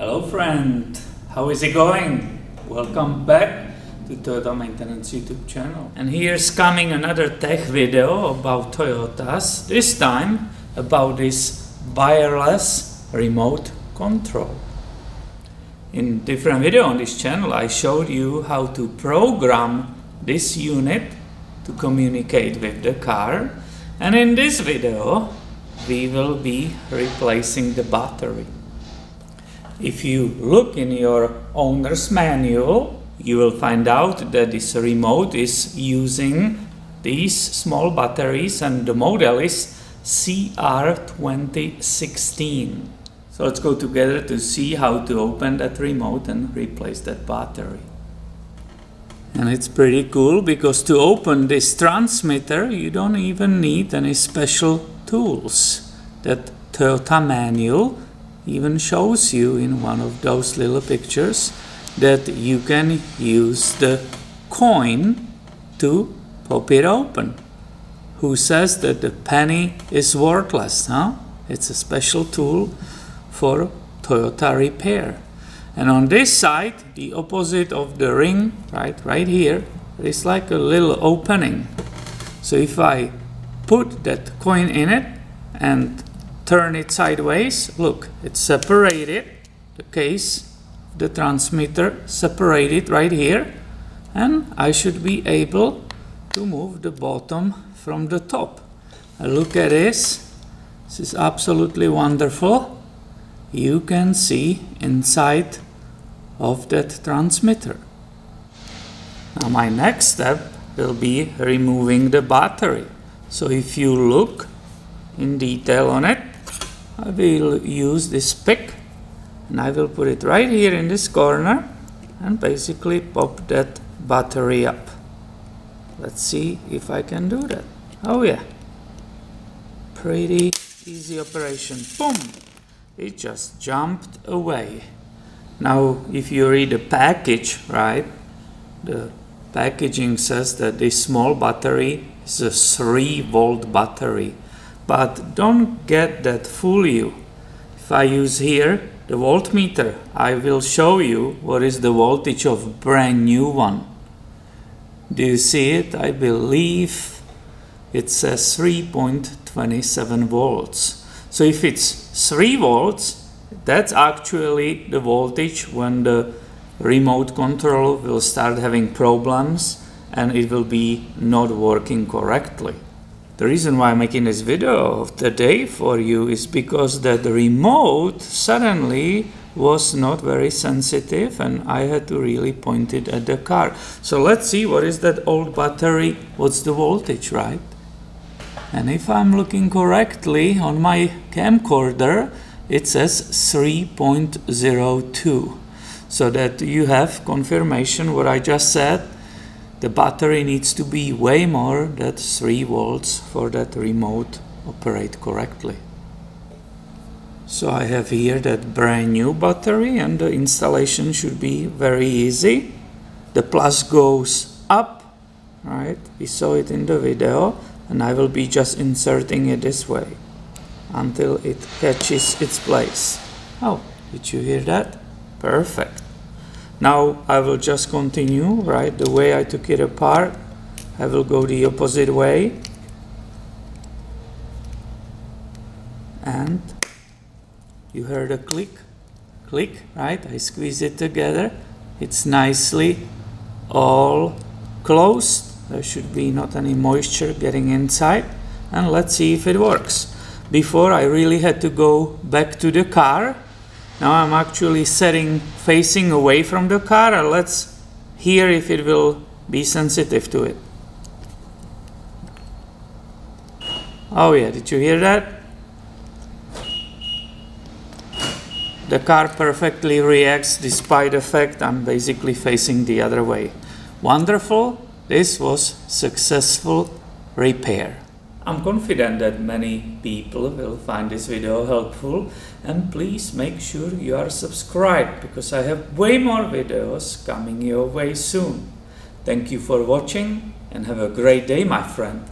Hello friend, how is it going? Welcome back to Toyota Maintenance YouTube channel. And here's coming another tech video about Toyotas, this time about this wireless remote control. In different video on this channel I showed you how to program this unit to communicate with the car and in this video we will be replacing the battery. If you look in your owner's manual, you will find out that this remote is using these small batteries and the model is CR2016. So let's go together to see how to open that remote and replace that battery. And it's pretty cool because to open this transmitter you don't even need any special tools. That Toyota manual even shows you in one of those little pictures that you can use the coin to pop it open. Who says that the penny is worthless, huh? It's a special tool for Toyota repair. And on this side, the opposite of the ring, right, right here, is like a little opening. So if I put that coin in it and turn it sideways, look, it's separated, the case, the transmitter separated right here, and I should be able to move the bottom from the top. look at this, this is absolutely wonderful. You can see inside of that transmitter. Now my next step will be removing the battery. So if you look in detail on it, I will use this pick and I will put it right here in this corner and basically pop that battery up. Let's see if I can do that. Oh yeah, pretty easy operation. Boom! It just jumped away. Now if you read the package, right, the packaging says that this small battery is a 3 volt battery but don't get that fool you. If I use here the voltmeter, I will show you what is the voltage of brand new one. Do you see it? I believe it says uh, 3.27 volts. So if it's 3 volts, that's actually the voltage when the remote control will start having problems and it will be not working correctly. The reason why I'm making this video of the day for you is because that the remote suddenly was not very sensitive and I had to really point it at the car. So let's see what is that old battery, what's the voltage, right? And if I'm looking correctly on my camcorder, it says 3.02. So that you have confirmation what I just said the battery needs to be way more than 3 volts for that remote operate correctly. So I have here that brand new battery and the installation should be very easy. The plus goes up, right? We saw it in the video and I will be just inserting it this way until it catches its place. Oh, did you hear that? Perfect. Now I will just continue, right, the way I took it apart. I will go the opposite way. And you heard a click, click, right? I squeeze it together. It's nicely all closed. There should be not any moisture getting inside. And let's see if it works. Before I really had to go back to the car now I'm actually setting facing away from the car let's hear if it will be sensitive to it. Oh yeah, did you hear that? The car perfectly reacts despite the fact I'm basically facing the other way. Wonderful, this was successful repair. I'm confident that many people will find this video helpful and please make sure you are subscribed because I have way more videos coming your way soon. Thank you for watching and have a great day my friend.